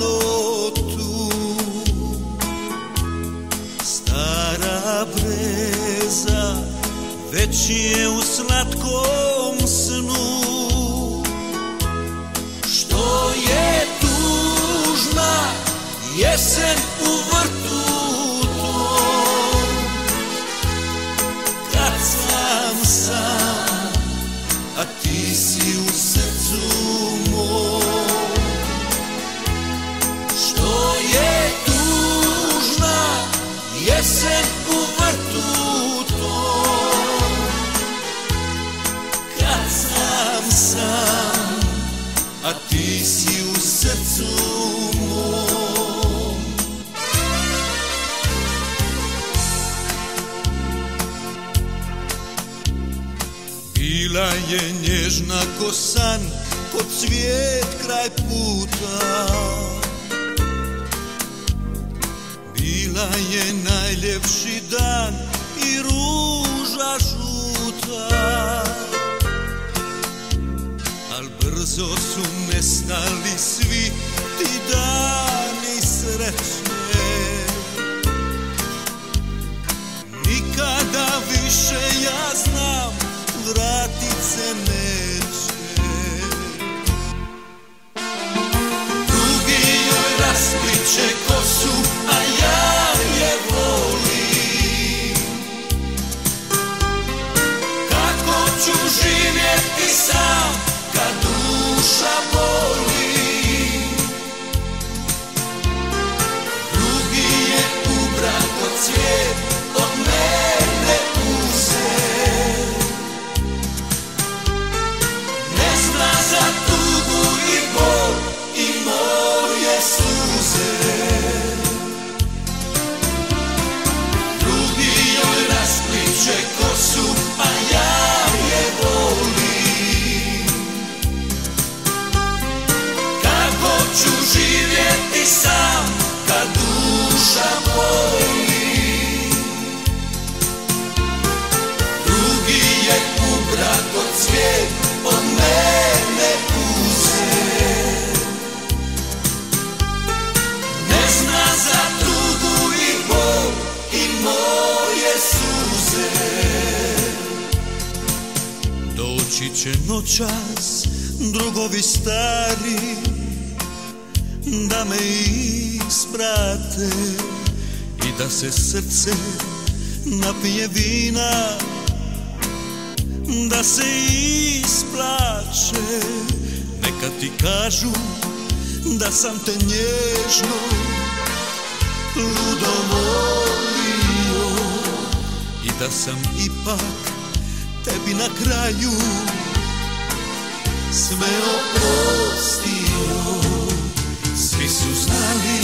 tu Stara breza već je u slatkom snu. Što je tužna jesen u vrtu tom. Kad sam sam, a ti si u Bila je nježna ko san, ko cvijet kraj puta. Bila je najljepši dan Lisa. Doći će noćas drugovi stari Da me isprate I da se srce napije vina da se isplače. Neka ti kažu da sam te nježno ludo volio I da sam ipak tebi na kraju. Sve oprostio Svi su znali,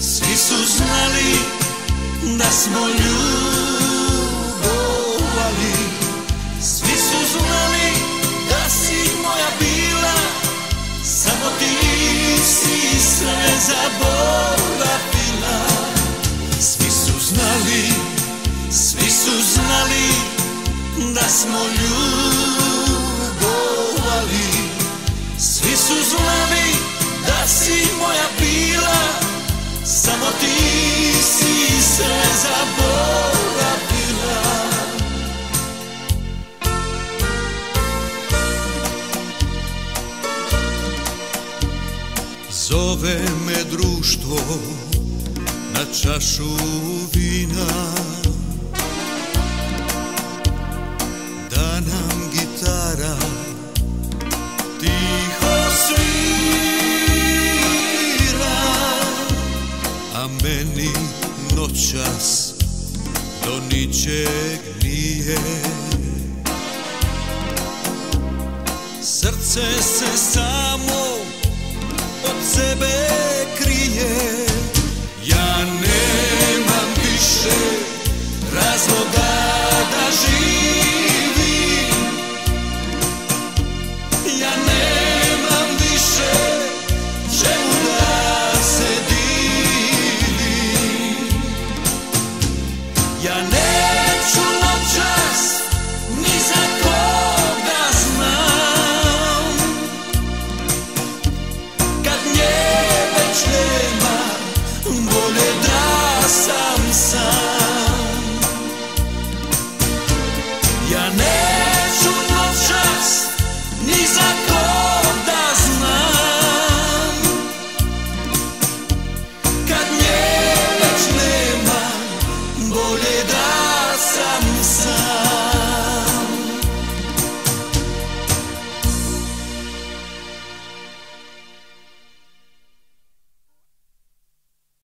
svi su znali da smo ljubovali. Svi su znali da si moja bila Samo ti si sve zaboravila da smo ljubovali. Svi su znali da si moja bila Samo ti si sve zaboravila Zove me društvo na čašu vina meni noćas do ničeg nije. Srce se samo od sebe krije. Ja nemam više se divim Ja nemam